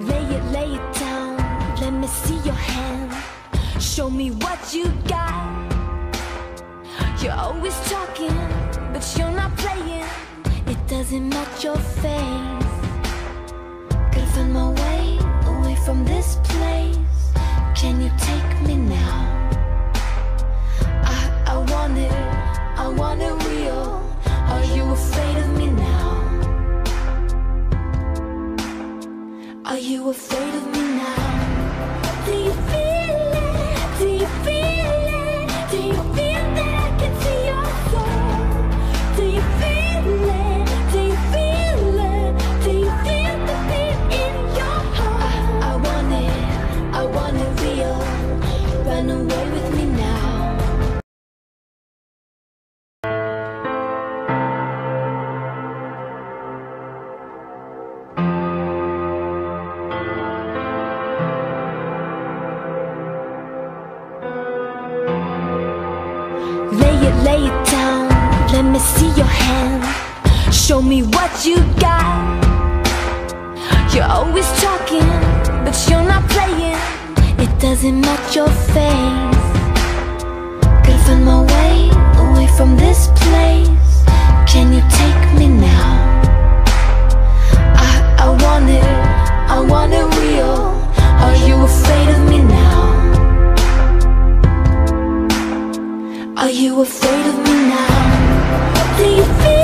Lay it, lay it down. Let me see your hand. Show me what you got. You're always talking, but you're not playing. It doesn't match your face. Gotta find my way away from this place. Can you take Lay it, lay it down. Let me see your hand. Show me what you got. You're always talking, but you're not playing. It doesn't match your face Gotta find my way away from this place Can you take me now? I, I want it, I want it real Are you afraid of me now? Are you afraid of me now? Do you feel